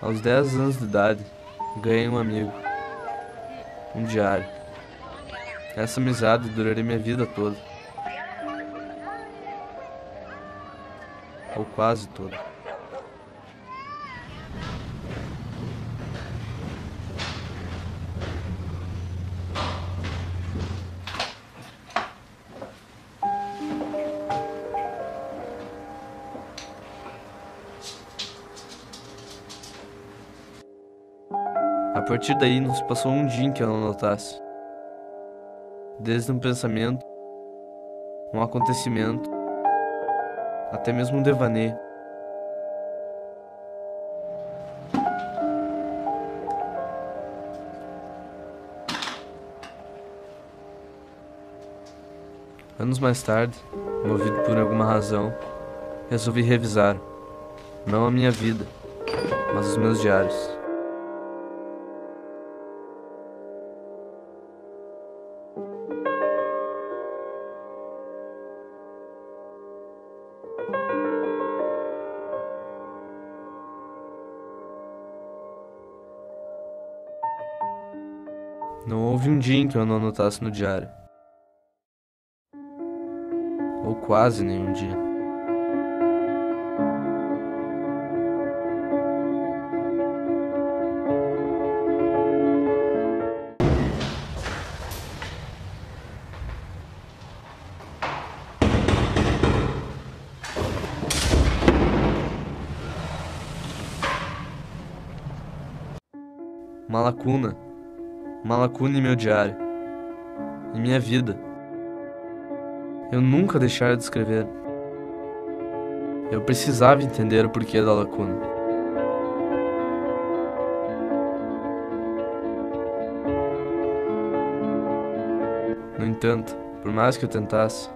Aos 10 anos de idade, ganhei um amigo. Um diário. Essa amizade duraria minha vida toda. Ou quase toda. A partir daí não se passou um dia em que eu não notasse. Desde um pensamento, um acontecimento, até mesmo um devaneio. Anos mais tarde, movido por alguma razão, resolvi revisar, não a minha vida, mas os meus diários. Não houve um dia em que eu não anotasse no diário. Ou quase nenhum dia. Uma lacuna. Uma lacuna em meu diário. Em minha vida. Eu nunca deixara de escrever. Eu precisava entender o porquê da lacuna. No entanto, por mais que eu tentasse,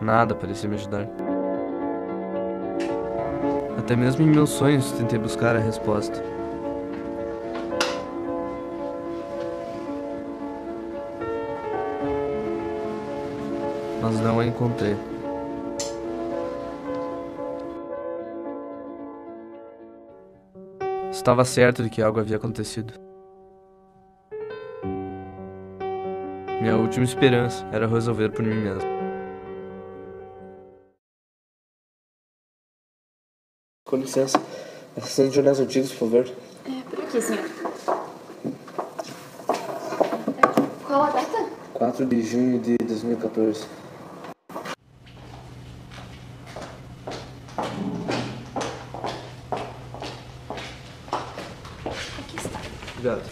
nada parecia me ajudar. Até mesmo em meus sonhos tentei buscar a resposta. Mas não a encontrei. Estava certo de que algo havia acontecido. Minha última esperança era resolver por mim mesmo. Com licença. Acessando de jornais antigos, por favor. É, por aqui, senhor. Qual a data? 4 de junho de 2014. ребят,